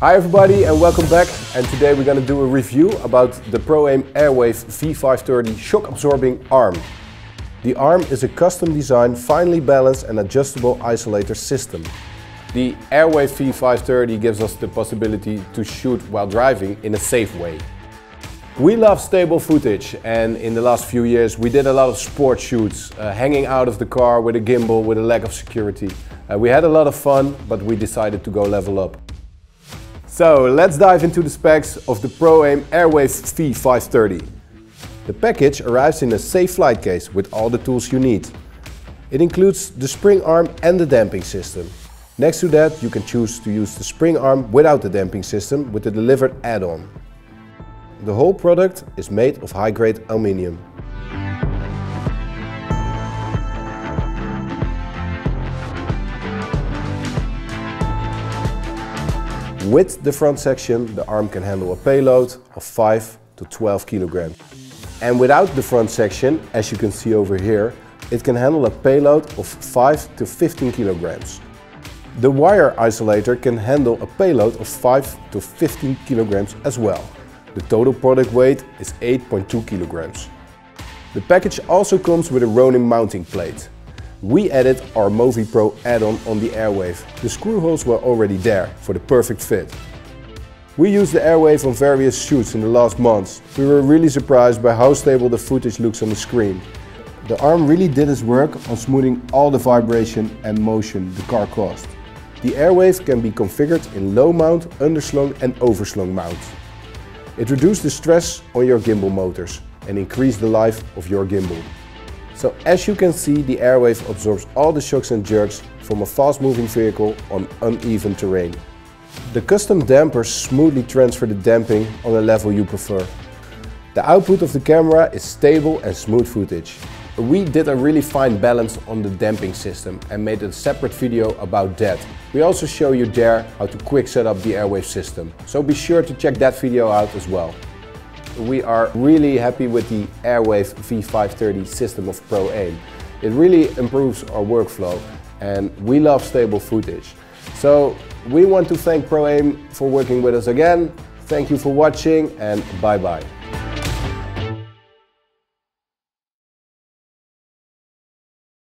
Hi everybody and welcome back and today we're going to do a review about the ProAim Airwave V530 shock absorbing arm. The arm is a custom designed, finely balanced and adjustable isolator system. The Airwave V530 gives us the possibility to shoot while driving in a safe way. We love stable footage and in the last few years we did a lot of sport shoots, uh, hanging out of the car with a gimbal with a lack of security. Uh, we had a lot of fun but we decided to go level up. So let's dive into the specs of the ProAim Airwave V530. The package arrives in a safe flight case with all the tools you need. It includes the spring arm and the damping system. Next to that you can choose to use the spring arm without the damping system with the delivered add-on. The whole product is made of high-grade aluminium. With the front section, the arm can handle a payload of 5 to 12 kilograms. And without the front section, as you can see over here, it can handle a payload of 5 to 15 kilograms. The wire isolator can handle a payload of 5 to 15 kilograms as well. The total product weight is 8.2 kilograms. The package also comes with a Ronin mounting plate. We added our Movi Pro add-on on the Airwave. The screw holes were already there for the perfect fit. We used the Airwave on various shoots in the last months. We were really surprised by how stable the footage looks on the screen. The arm really did its work on smoothing all the vibration and motion the car caused. The Airwave can be configured in low mount, underslung and overslung mount. It reduced the stress on your gimbal motors and increased the life of your gimbal. So as you can see, the Airwave absorbs all the shocks and jerks from a fast-moving vehicle on uneven terrain. The custom dampers smoothly transfer the damping on a level you prefer. The output of the camera is stable and smooth footage. We did a really fine balance on the damping system and made a separate video about that. We also show you there how to quick set up the Airwave system, so be sure to check that video out as well. We are really happy with the Airwave V530 system of ProAim. It really improves our workflow and we love stable footage. So we want to thank ProAim for working with us again. Thank you for watching and bye bye.